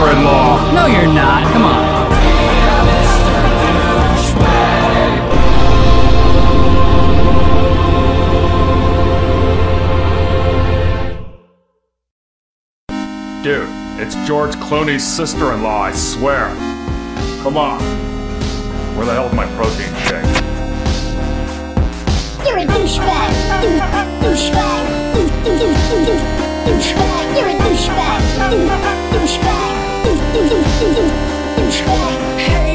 brother-in-law. No, you're not. Come on. Dude, it's George Clooney's sister-in-law, I swear. Come on. Where the hell's my protein shake? You're a douchebag. Douchebag. Douchebag. Douchebag. Douchebag. You're a douchebag. Douchebag. 进进进进进进进去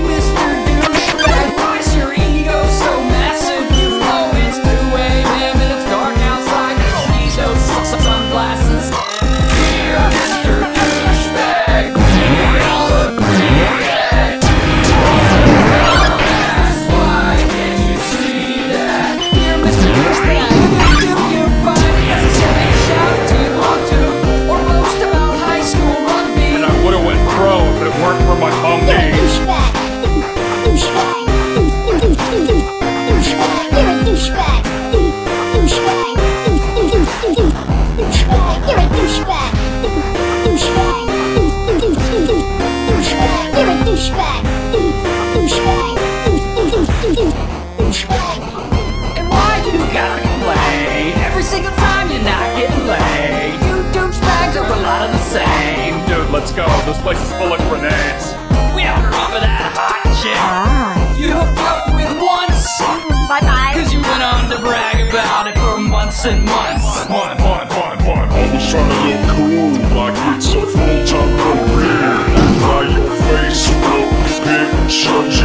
skulls. This place is full of grenades. We don't remember that hot chick ah. you hooked up with once. Mm, bye bye. Cause you went on to brag about it for months and months. One, one, one, one. Always trying to look cool like it's a full time career. By your face, you look big.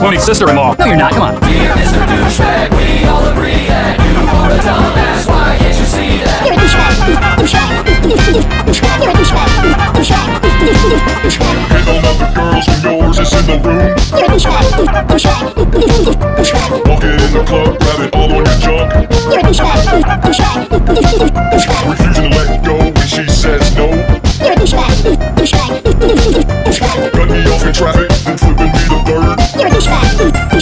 pony sister-in-law. No, you're not. Come on. Dear Mr. Douchebag, we all agree that you are a dumbass. Why can't you see that? You're a douchebag. You're a douchebag. Douchebag. All of the girls is in the room. You're a douchebag. Douchebag. Douchebag. In the club, all on your junk. You're a. Douchebag. Douchebag. Refusing to let go when she says no. You're a douchebag. Douchebag. Douchebag. Cut me off in traffic and flipping me the Está.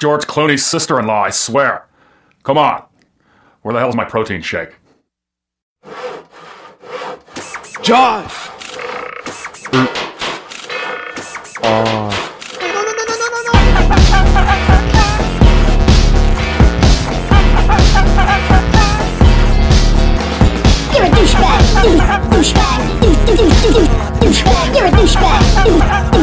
George Clooney's sister in law, I swear. Come on. Where the hell's my protein shake? John! Oh. You're a douchebag! Douchebag! Douchebag! You're a douchebag!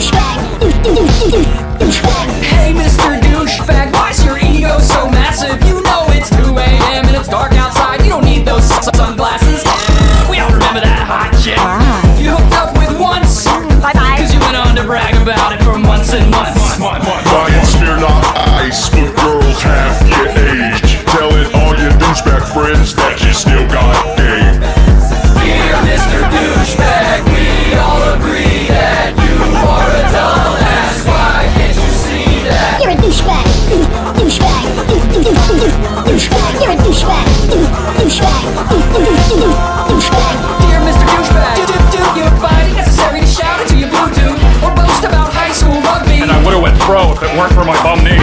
friends like you still got game. Dear Mr. Douchebag, we all agree that you are a dumbass. Why can't you see that? You're a douchebag. Douchebag. Douchebag. You're a douchebag. Douchebag. Dear Mr. Douchebag, do do. You find it necessary to shout into your blue or boast about high school rugby. And I would have went pro if it weren't for my bum knee.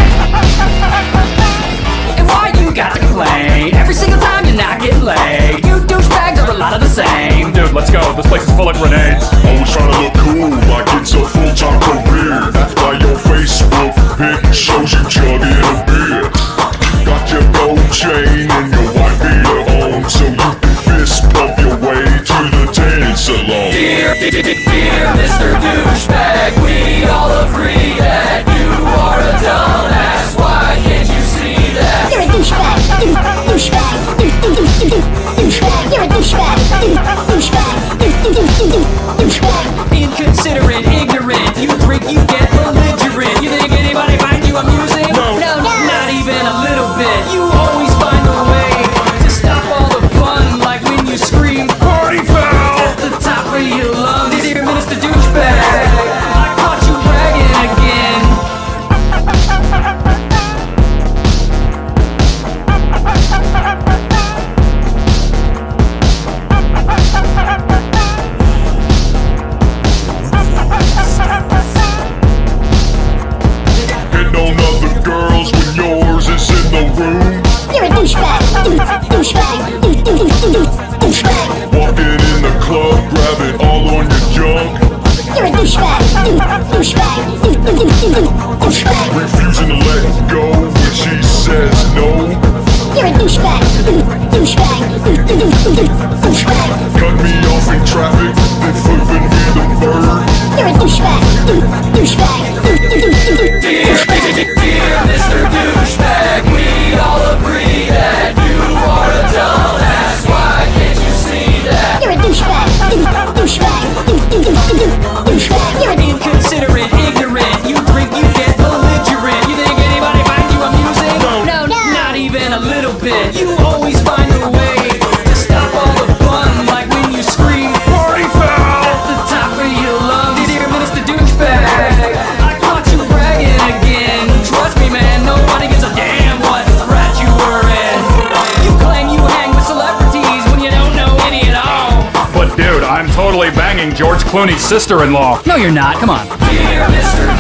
same. Dude, let's go. This place is full of grenades. Always trying to look cool, like it's a full-time career. That's why your Facebook pic shows you chugging a beer. Got your gold chain and your white beater on, so you can fist pump your way to the dance salon. Dear, dear, dear Mr. Douchebag, we all agree that you are a dumbass. Why can't you see that? You're a douchebag. You always find a way to stop all the fun, like when you scream party foul at the top of your lungs. Dear Mr. Douchebag, I caught you bragging again. Trust me, man, nobody gives a damn what threat you were in. You claim you hang with celebrities when you don't know any at all. But dude, I'm totally banging George Clooney's sister-in-law. No, you're not. Come on. Dear Mr.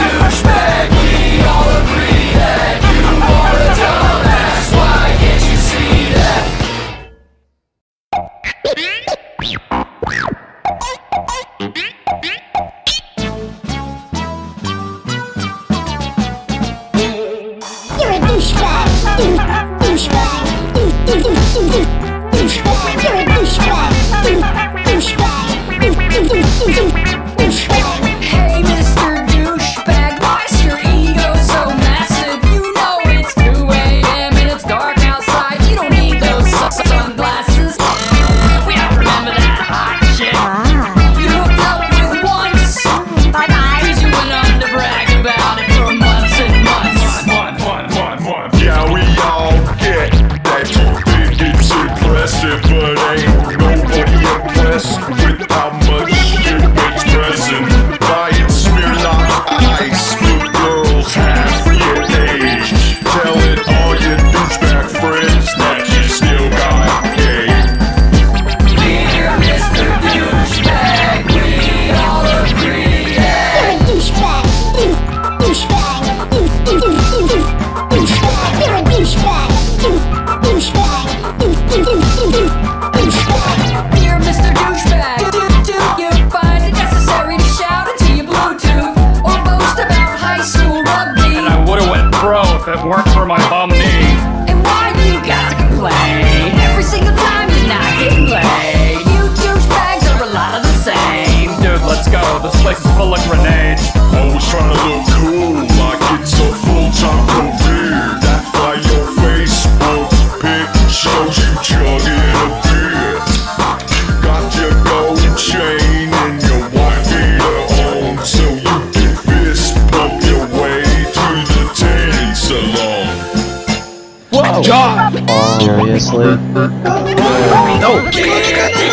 seriously. No!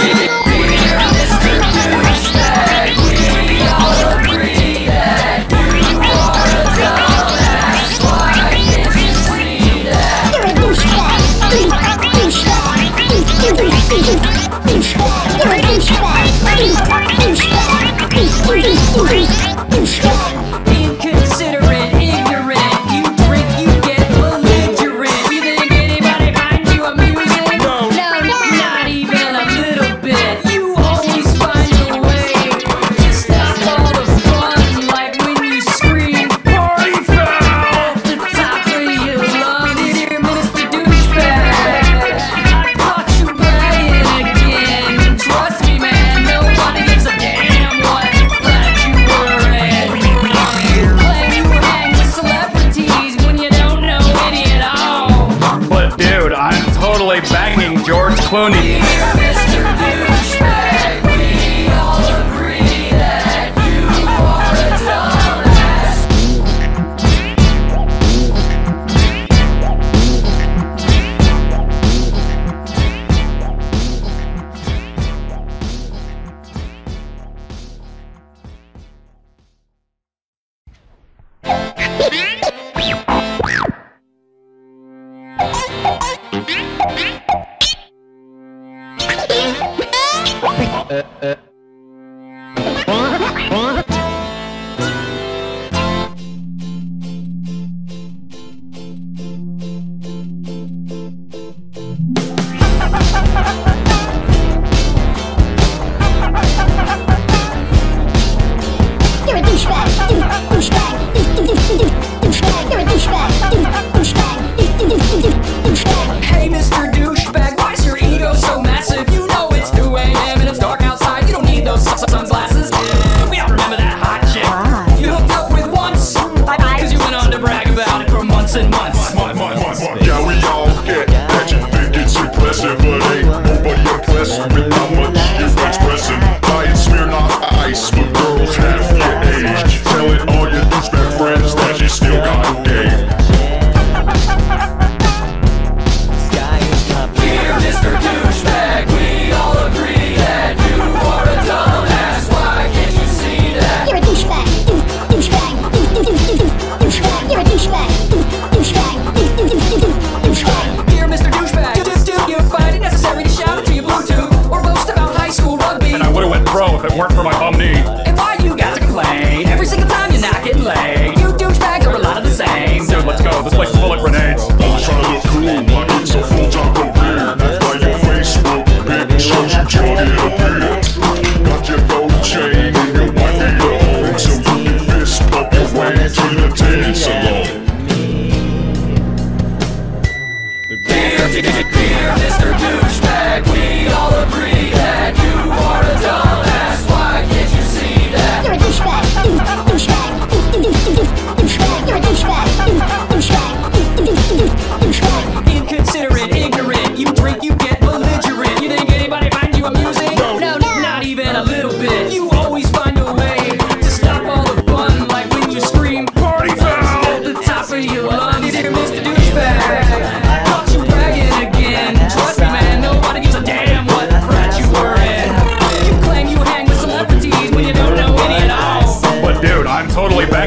work for my bum knee. And why you got to complain? Every single time you're not getting laid. You douchebags are a lot of the same. Dude, let's go. This place is full of grenades. I was trying to look cool. My game's a full time career. beer. By your Facebook, bitch. Shut your dirty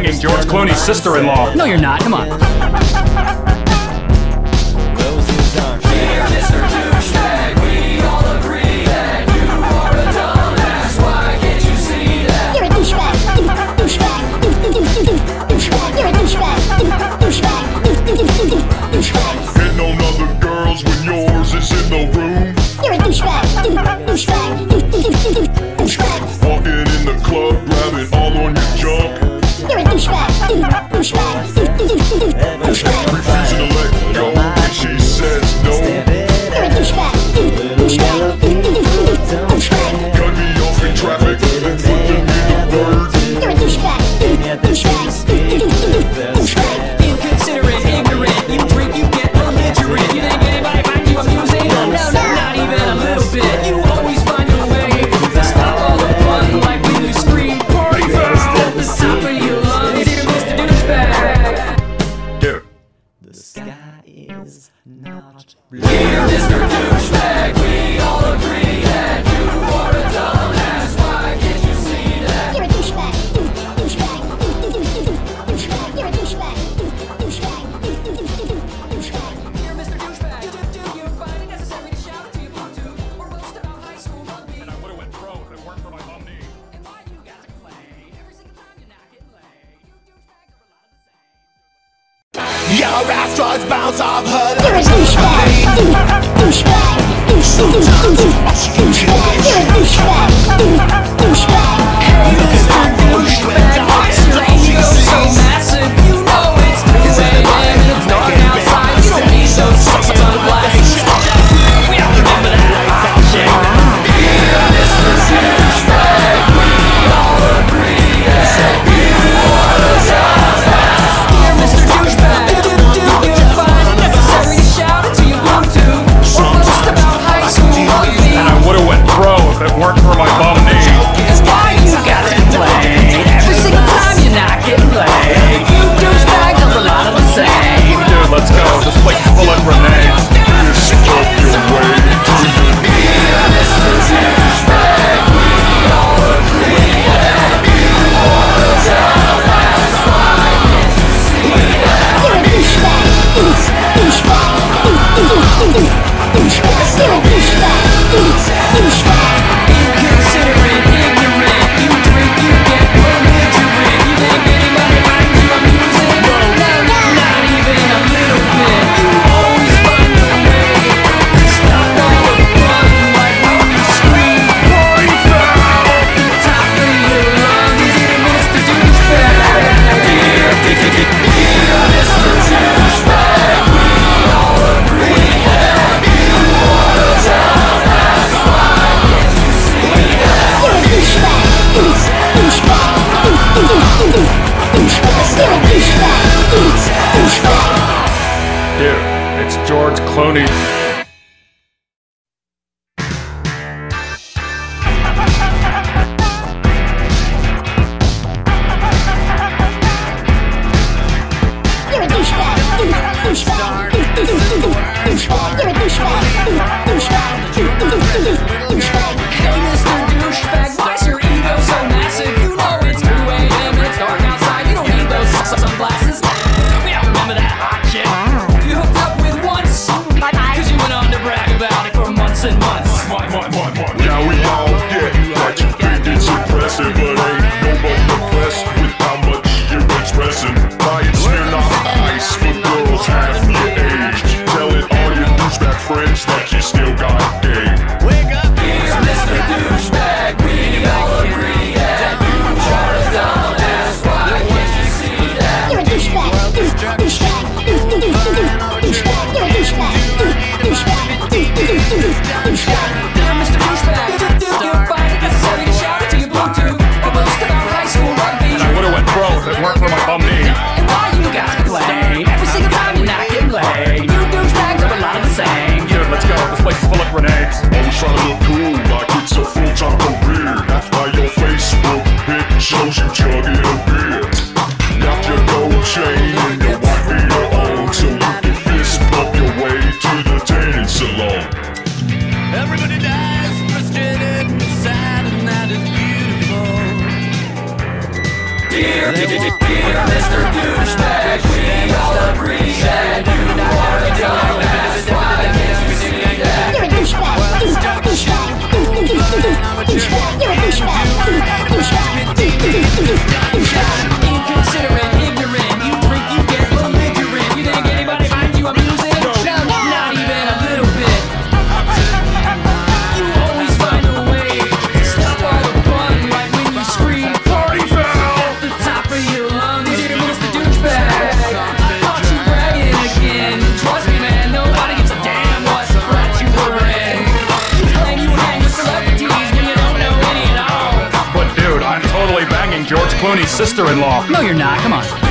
banging George Clooney's sister-in-law. No, you're not. Come on. Sister-in-law. No, you're not. Come on.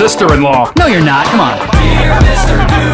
Sister-in-law. No, you're not. Come on.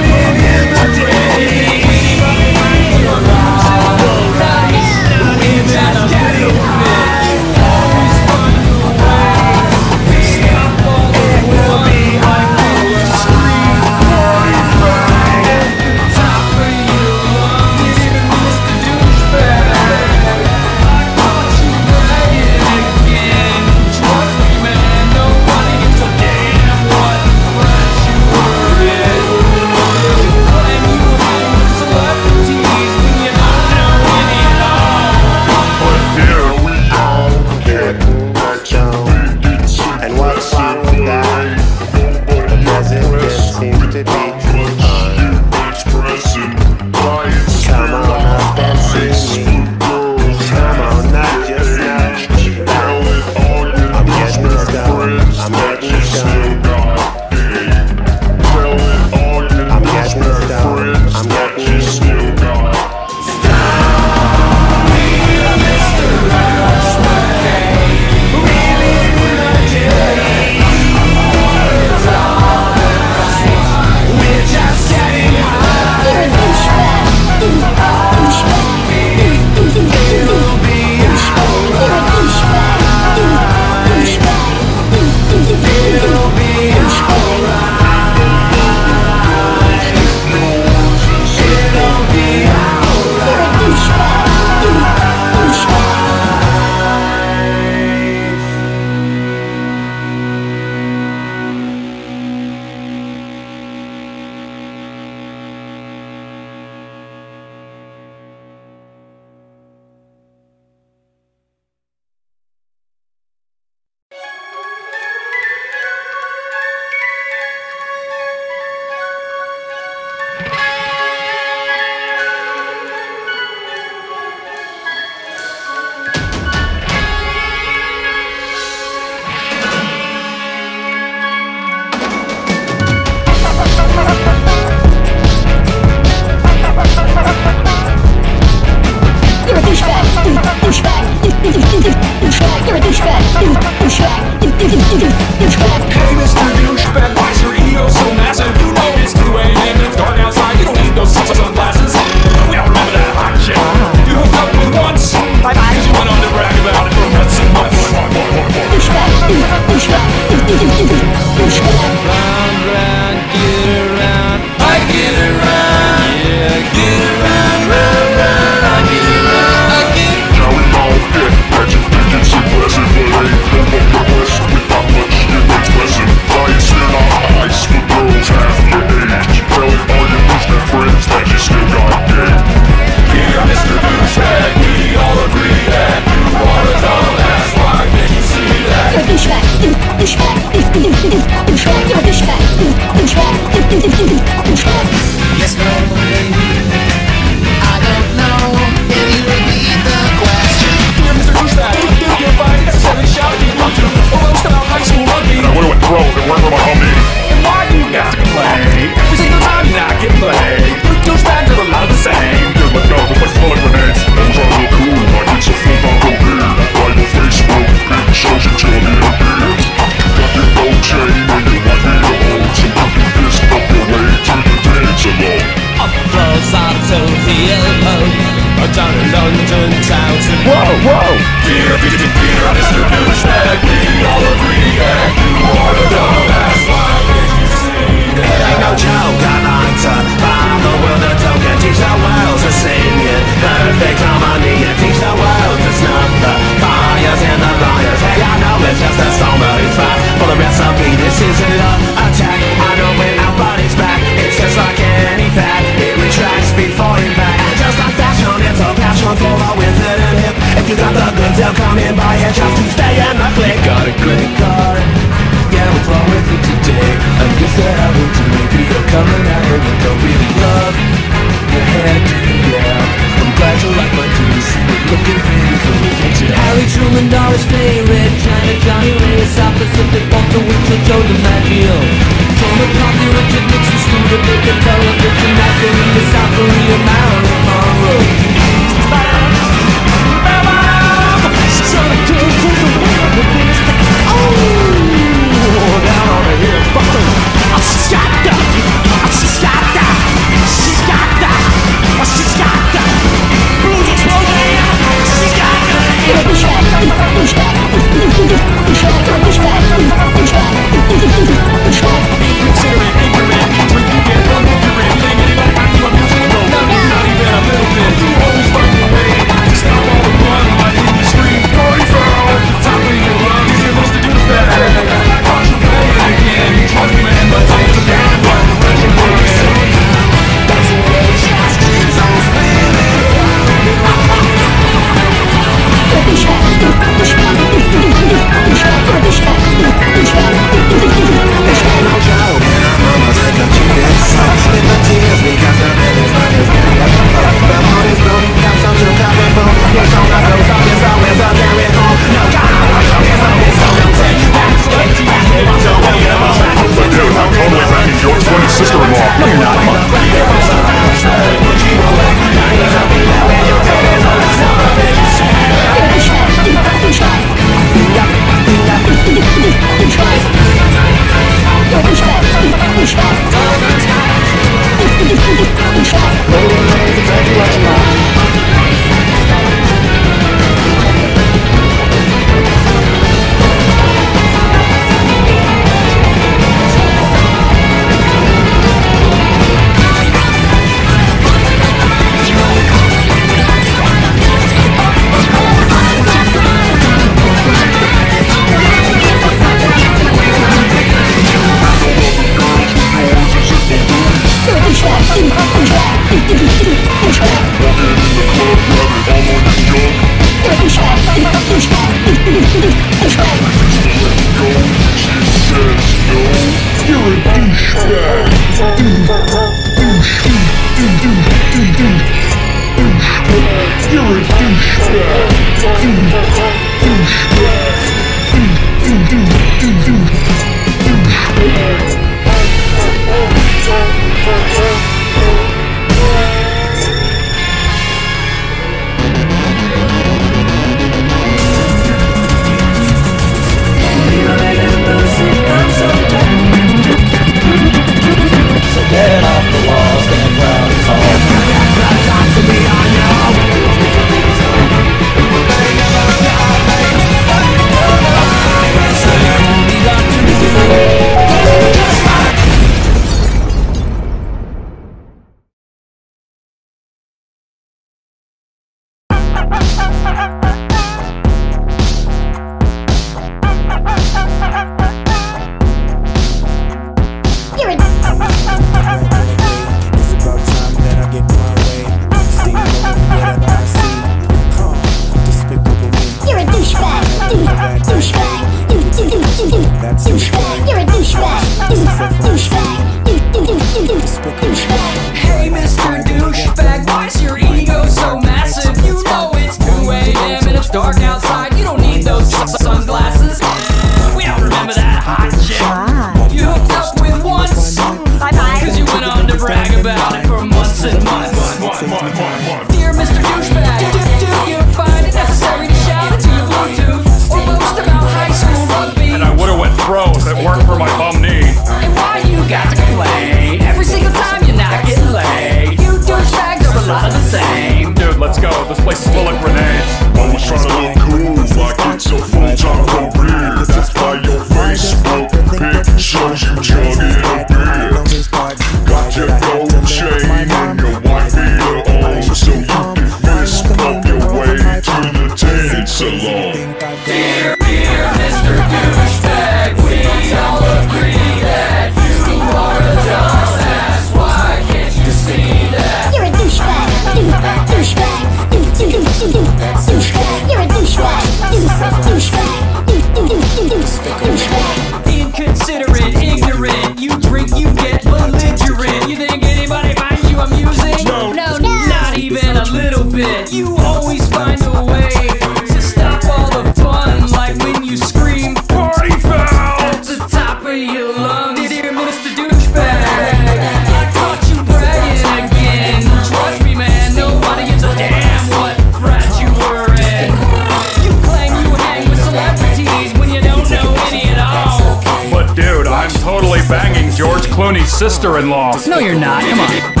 Sister-in-law. No, you're not. Come on.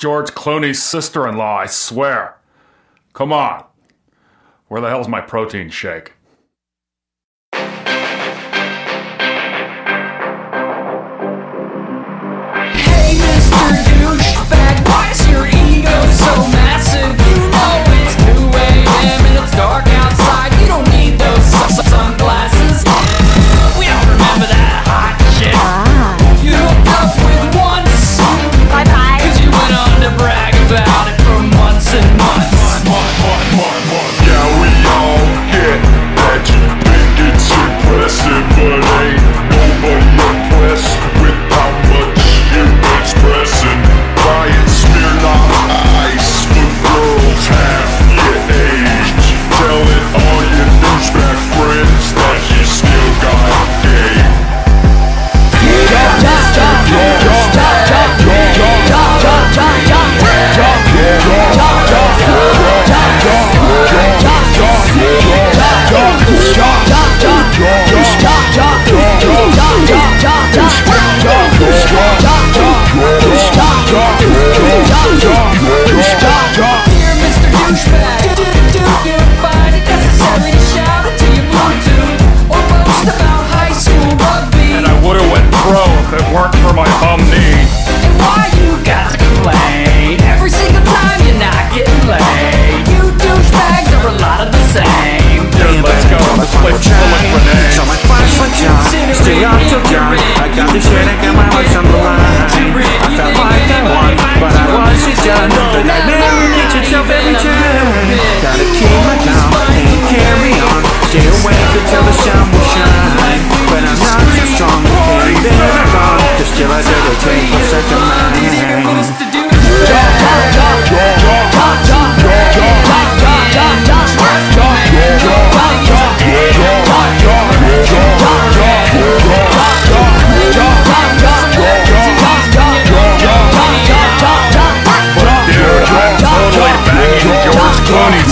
George Clooney's sister-in-law, I swear. Come on. Where the hell's my protein shake? Hey, Mr. Douchebag, why is your ego so massive? You know it's 2 a.m. and it's dark outside. You don't need those su- su- sunglasses. We don't remember that hot shit. You hooked up with to brag about it for months and months. Yeah, we all get that you think it's impressive, but ain't Dear Mr. Douchebag, do, do, do you find it necessary to shout it to your Bluetooth or boast about high school rugby? And I would've went pro if it weren't for my bum knee. And why you got to complain every single time you're not getting laid? You douchebags are a lot of the same. Dude, let's go. This place is full of grenades. So my flashlight shot, stay up till dawn. I got this shit, I got my life wasn't done. The nightmare repeats itself every turn. Gotta keep my calm and carry on. Stay awake until the sun will shine. But I'm not too strong, and then I'm gone. Just till I take a take for second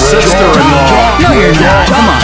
sister-in-law. No, you're not. Come on.